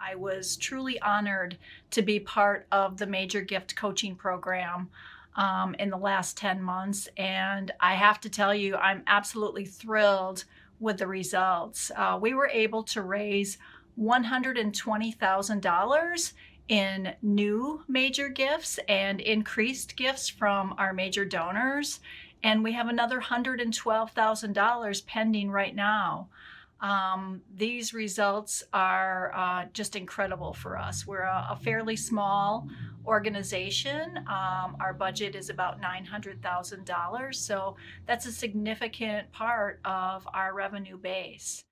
I was truly honored to be part of the major gift coaching program um, in the last 10 months. And I have to tell you, I'm absolutely thrilled with the results. Uh, we were able to raise $120,000 in new major gifts and increased gifts from our major donors. And we have another $112,000 pending right now. Um, these results are uh, just incredible for us. We're a, a fairly small organization. Um, our budget is about $900,000, so that's a significant part of our revenue base.